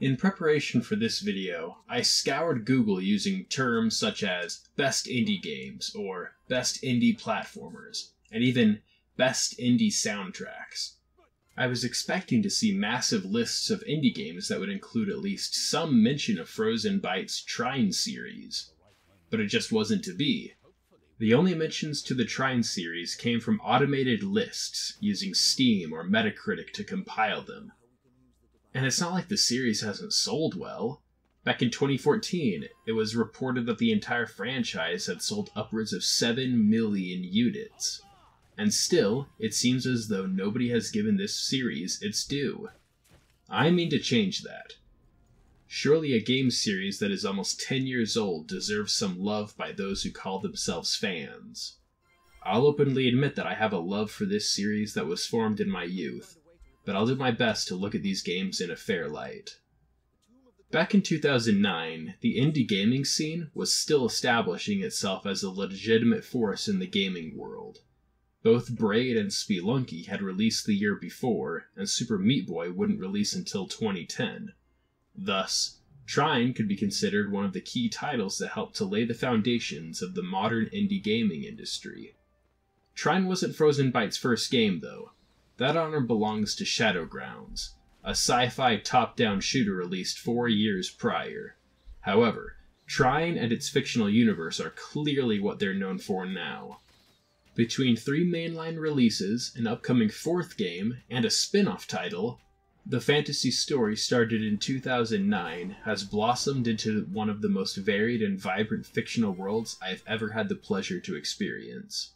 In preparation for this video, I scoured Google using terms such as best indie games or best indie platformers and even best indie soundtracks. I was expecting to see massive lists of indie games that would include at least some mention of Frozenbyte's Trine series, but it just wasn't to be. The only mentions to the Trine series came from automated lists using Steam or Metacritic to compile them. And it's not like the series hasn't sold well. Back in 2014, it was reported that the entire franchise had sold upwards of 7 million units. And still, it seems as though nobody has given this series its due. I mean to change that. Surely a game series that is almost 10 years old deserves some love by those who call themselves fans. I'll openly admit that I have a love for this series that was formed in my youth, but I'll do my best to look at these games in a fair light. Back in 2009, the indie gaming scene was still establishing itself as a legitimate force in the gaming world. Both Braid and Spelunky had released the year before, and Super Meat Boy wouldn't release until 2010. Thus, Trine could be considered one of the key titles that helped to lay the foundations of the modern indie gaming industry. Trine wasn't Frozenbyte's first game, though. That honor belongs to Shadowgrounds, a sci fi top down shooter released four years prior. However, Trine and its fictional universe are clearly what they're known for now. Between three mainline releases, an upcoming fourth game, and a spin off title, the fantasy story started in 2009 has blossomed into one of the most varied and vibrant fictional worlds I've ever had the pleasure to experience.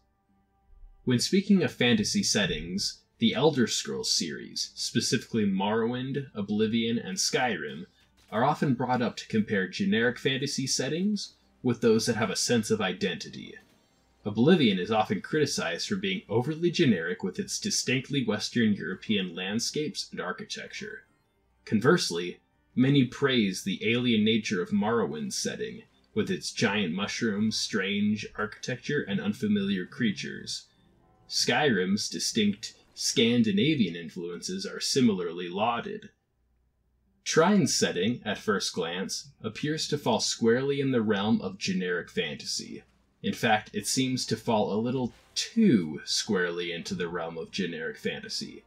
When speaking of fantasy settings, the Elder Scrolls series, specifically Morrowind, Oblivion, and Skyrim, are often brought up to compare generic fantasy settings with those that have a sense of identity. Oblivion is often criticized for being overly generic with its distinctly Western European landscapes and architecture. Conversely, many praise the alien nature of Morrowind's setting, with its giant mushrooms, strange architecture, and unfamiliar creatures. Skyrim's distinct Scandinavian influences are similarly lauded. Trine's setting, at first glance, appears to fall squarely in the realm of generic fantasy. In fact, it seems to fall a little too squarely into the realm of generic fantasy.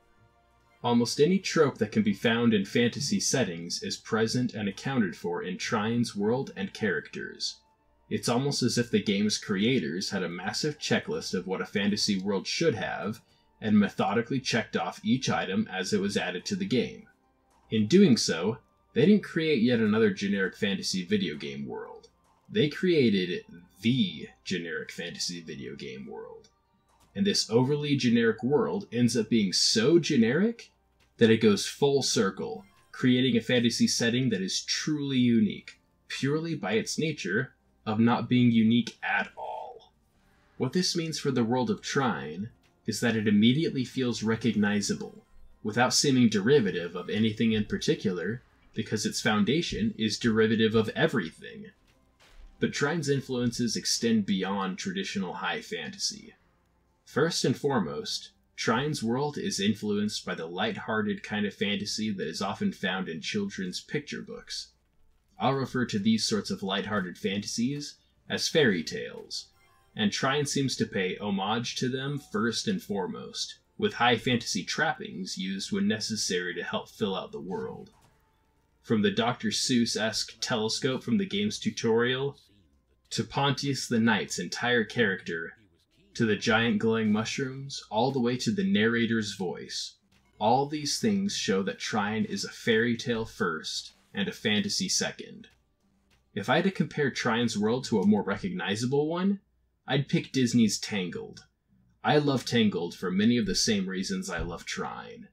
Almost any trope that can be found in fantasy settings is present and accounted for in Trine's world and characters. It's almost as if the game's creators had a massive checklist of what a fantasy world should have, and methodically checked off each item as it was added to the game. In doing so, they didn't create yet another generic fantasy video game world. They created the generic fantasy video game world. And this overly generic world ends up being so generic that it goes full circle, creating a fantasy setting that is truly unique, purely by its nature of not being unique at all. What this means for the world of Trine is that it immediately feels recognizable, without seeming derivative of anything in particular, because its foundation is derivative of everything. But Trine's influences extend beyond traditional high fantasy. First and foremost, Trine's world is influenced by the light-hearted kind of fantasy that is often found in children's picture books. I'll refer to these sorts of light-hearted fantasies as fairy tales, and Trine seems to pay homage to them first and foremost, with high fantasy trappings used when necessary to help fill out the world. From the Dr. Seuss esque telescope from the game's tutorial, to Pontius the Knight's entire character, to the giant glowing mushrooms, all the way to the narrator's voice. All these things show that Trine is a fairy tale first and a fantasy second. If I had to compare Trine's world to a more recognizable one, I'd pick Disney's Tangled. I love Tangled for many of the same reasons I love Trine.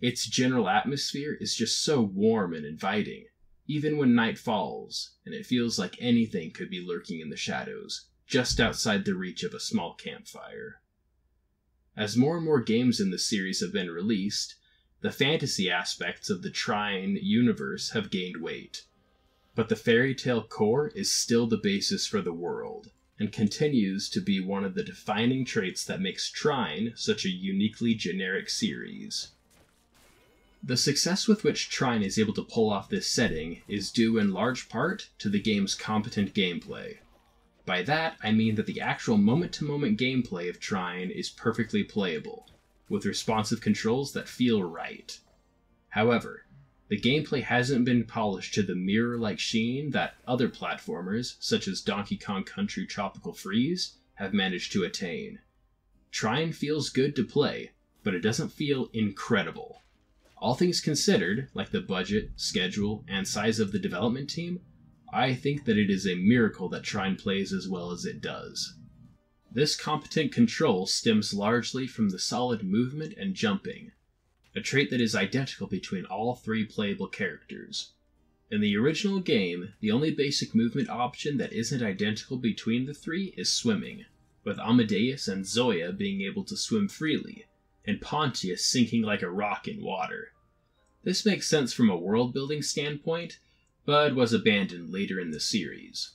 Its general atmosphere is just so warm and inviting, even when night falls, and it feels like anything could be lurking in the shadows, just outside the reach of a small campfire. As more and more games in the series have been released, the fantasy aspects of the Trine universe have gained weight. But the fairy tale core is still the basis for the world, and continues to be one of the defining traits that makes Trine such a uniquely generic series. The success with which Trine is able to pull off this setting is due in large part to the game's competent gameplay. By that, I mean that the actual moment to moment gameplay of Trine is perfectly playable, with responsive controls that feel right. However, the gameplay hasn't been polished to the mirror like sheen that other platformers, such as Donkey Kong Country Tropical Freeze, have managed to attain. Trine feels good to play, but it doesn't feel incredible. All things considered, like the budget, schedule, and size of the development team, I think that it is a miracle that Trine plays as well as it does. This competent control stems largely from the solid movement and jumping, a trait that is identical between all three playable characters. In the original game, the only basic movement option that isn't identical between the three is swimming, with Amadeus and Zoya being able to swim freely, and Pontius sinking like a rock in water. This makes sense from a world building standpoint, but was abandoned later in the series.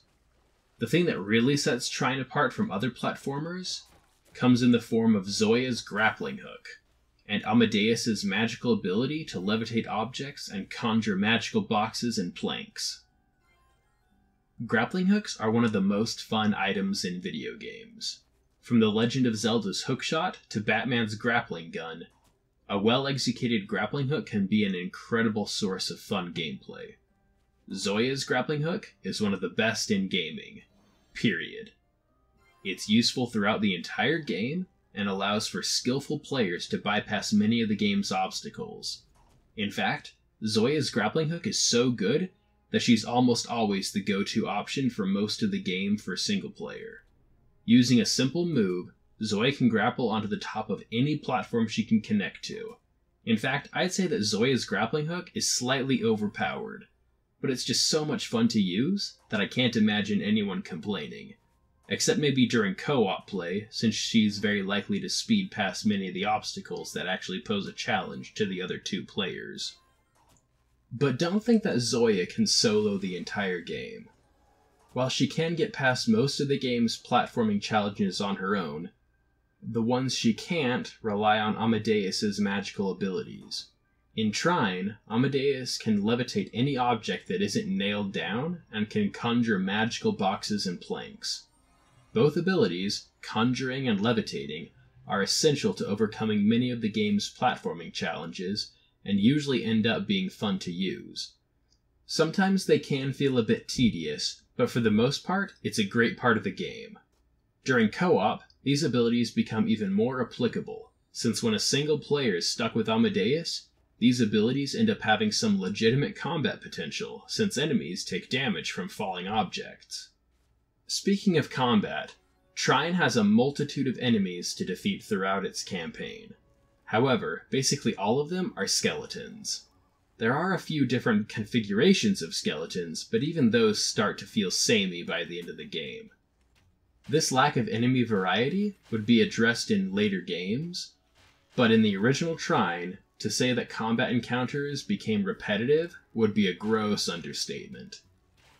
The thing that really sets Trine apart from other platformers comes in the form of Zoya's grappling hook and Amadeus's magical ability to levitate objects and conjure magical boxes and planks. Grappling hooks are one of the most fun items in video games. From The Legend of Zelda's hookshot to Batman's grappling gun, a well executed grappling hook can be an incredible source of fun gameplay. Zoya's grappling hook is one of the best in gaming. Period. It's useful throughout the entire game and allows for skillful players to bypass many of the game's obstacles. In fact, Zoya's grappling hook is so good that she's almost always the go to option for most of the game for single player. Using a simple move, Zoya can grapple onto the top of any platform she can connect to. In fact, I'd say that Zoya's grappling hook is slightly overpowered, but it's just so much fun to use that I can't imagine anyone complaining except maybe during co op play, since she's very likely to speed past many of the obstacles that actually pose a challenge to the other two players. But don't think that Zoya can solo the entire game. While she can get past most of the game's platforming challenges on her own, the ones she can't rely on Amadeus's magical abilities. In Trine, Amadeus can levitate any object that isn't nailed down and can conjure magical boxes and planks. Both abilities, conjuring and levitating, are essential to overcoming many of the game's platforming challenges and usually end up being fun to use. Sometimes they can feel a bit tedious, but for the most part, it's a great part of the game. During co op, these abilities become even more applicable, since when a single player is stuck with Amadeus, these abilities end up having some legitimate combat potential, since enemies take damage from falling objects. Speaking of combat, Trine has a multitude of enemies to defeat throughout its campaign. However, basically all of them are skeletons. There are a few different configurations of skeletons, but even those start to feel samey by the end of the game. This lack of enemy variety would be addressed in later games, but in the original Trine, to say that combat encounters became repetitive would be a gross understatement.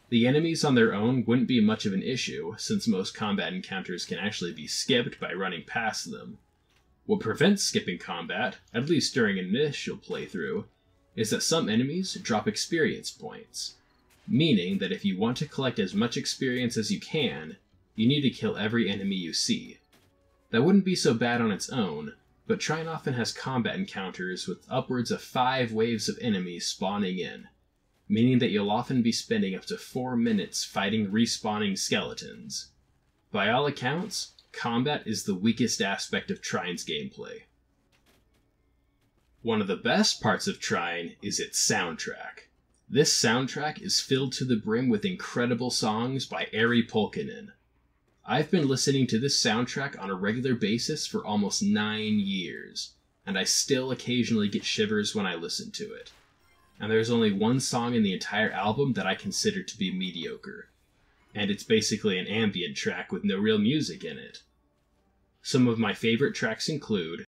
The enemies on their own wouldn't be much of an issue, since most combat encounters can actually be skipped by running past them. What prevents skipping combat, at least during an initial playthrough, is that some enemies drop experience points, meaning that if you want to collect as much experience as you can, you need to kill every enemy you see. That wouldn't be so bad on its own, but Trine often has combat encounters with upwards of five waves of enemies spawning in, meaning that you'll often be spending up to four minutes fighting respawning skeletons. By all accounts, combat is the weakest aspect of Trine's gameplay. One of the best parts of Trine is its soundtrack. This soundtrack is filled to the brim with incredible songs by Ari Pulkkinen. I've been listening to this soundtrack on a regular basis for almost nine years, and I still occasionally get shivers when I listen to it and there's only one song in the entire album that I consider to be mediocre. And it's basically an ambient track with no real music in it. Some of my favorite tracks include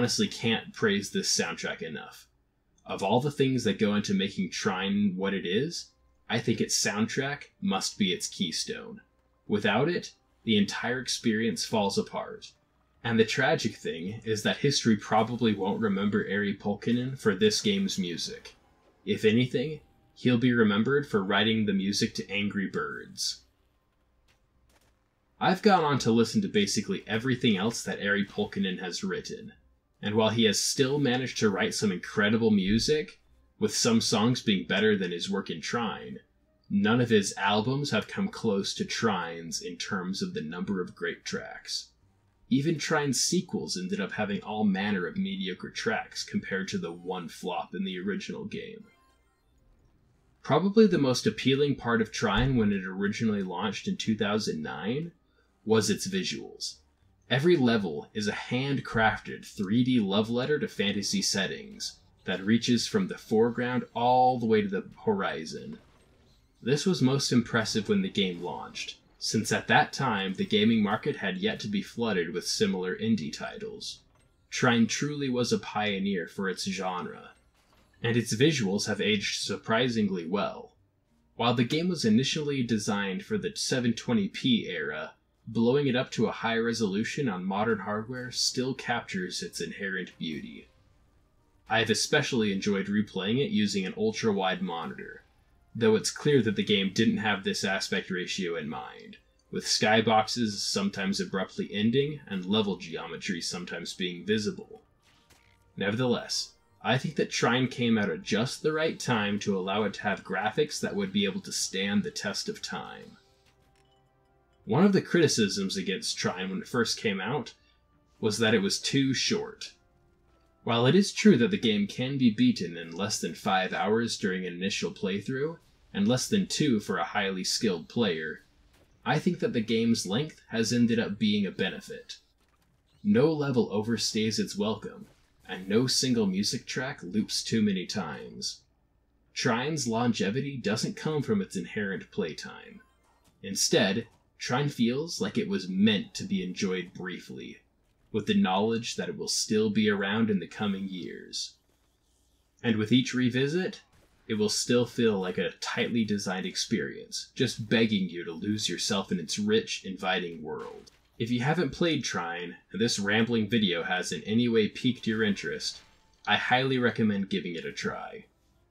honestly can't praise this soundtrack enough. Of all the things that go into making Trine what it is, I think its soundtrack must be its keystone. Without it, the entire experience falls apart. And the tragic thing is that history probably won't remember Ari Pulkkinen for this game's music. If anything, he'll be remembered for writing the music to Angry Birds. I've gone on to listen to basically everything else that Ari Pulkkinen has written, and while he has still managed to write some incredible music, with some songs being better than his work in Trine, none of his albums have come close to Trine's in terms of the number of great tracks. Even Trine's sequels ended up having all manner of mediocre tracks compared to the one flop in the original game. Probably the most appealing part of Trine when it originally launched in 2009 was its visuals. Every level is a handcrafted 3D love letter to fantasy settings that reaches from the foreground all the way to the horizon. This was most impressive when the game launched, since at that time the gaming market had yet to be flooded with similar indie titles. Trine truly was a pioneer for its genre, and its visuals have aged surprisingly well. While the game was initially designed for the 720p era, blowing it up to a high resolution on modern hardware still captures its inherent beauty. I have especially enjoyed replaying it using an ultra wide monitor, though it's clear that the game didn't have this aspect ratio in mind, with skyboxes sometimes abruptly ending and level geometry sometimes being visible. Nevertheless, I think that Trine came out at just the right time to allow it to have graphics that would be able to stand the test of time. One of the criticisms against Trine when it first came out was that it was too short. While it is true that the game can be beaten in less than 5 hours during an initial playthrough, and less than 2 for a highly skilled player, I think that the game's length has ended up being a benefit. No level overstays its welcome, and no single music track loops too many times. Trine's longevity doesn't come from its inherent playtime. Instead, Trine feels like it was meant to be enjoyed briefly, with the knowledge that it will still be around in the coming years. And with each revisit, it will still feel like a tightly designed experience, just begging you to lose yourself in its rich, inviting world. If you haven't played Trine, and this rambling video has in any way piqued your interest, I highly recommend giving it a try.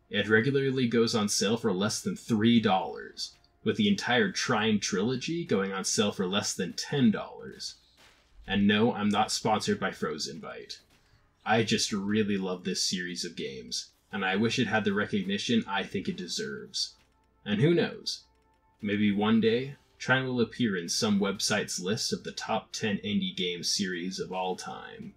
It regularly goes on sale for less than $3, with the entire Trine trilogy going on sale for less than $10. And no, I'm not sponsored by Frozenbyte. I just really love this series of games, and I wish it had the recognition I think it deserves. And who knows? Maybe one day, Trine will appear in some website's list of the top 10 indie game series of all time.